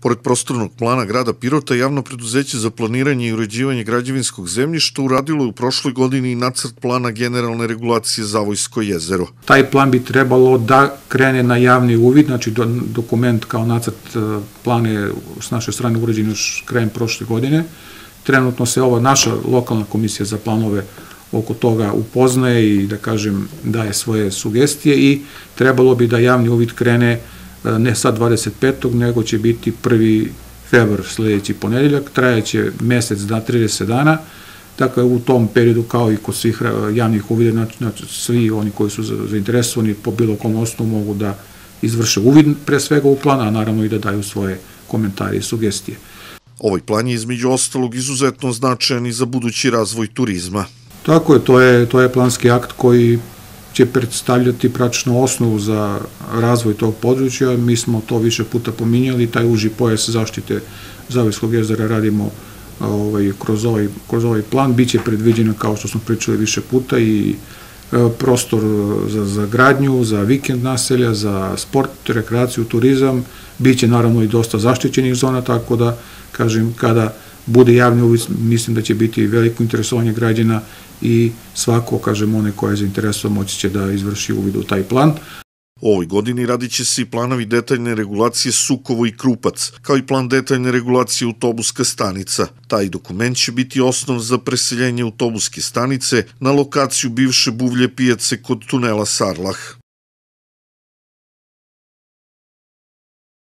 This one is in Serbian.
Pored prostornog plana grada Pirota, javno preduzeće za planiranje i uređivanje građevinskog zemljišta uradilo je u prošloj godini i nacrt plana generalne regulacije za Vojsko jezero. Taj plan bi trebalo da krene na javni uvid, znači dokument kao nacrt e, plana je s naše strane uređen još krajem prošle godine. Trenutno se ova naša lokalna komisija za planove oko toga upoznaje i da kažem daje svoje sugestije i trebalo bi da javni uvid krene ne sad 25. nego će biti 1. februar sledeći ponedeljak, trajaće mesec da 30 dana, Dakle, u tom periodu, kao i kod svih e, javnih uvide, znači, znači svi oni koji su zainteresovani po bilo kom osnovu mogu da izvrše uvid pre svega u plan, a naravno i da daju svoje komentare i sugestije. Ovaj plan je između ostalog izuzetno značajan i za budući razvoj turizma. Tako je, to je, to je planski akt koji će predstavljati praktično osnovu za razvoj tog područja. Mi smo to više puta pominjali, taj uži pojas zaštite Zavojskog jezera radimo ovaj, kroz, ovaj, kroz ovaj plan. Biće predviđeno, kao što smo pričali više puta, i e, prostor za, za gradnju, za vikend naselja, za sport, rekreaciju, turizam. Biće naravno i dosta zaštićenih zona, tako da, kažem, kada bude javni uvid, mislim da će biti veliko interesovanje građana i svako, kažem, one koje je zainteresovan moći će da izvrši uvid u taj plan. U ovoj godini radit će se i planovi detaljne regulacije Sukovo i Krupac, kao i plan detaljne regulacije autobuska stanica. Taj dokument će biti osnov za preseljenje autobuske stanice na lokaciju bivše buvlje pijace kod tunela Sarlah.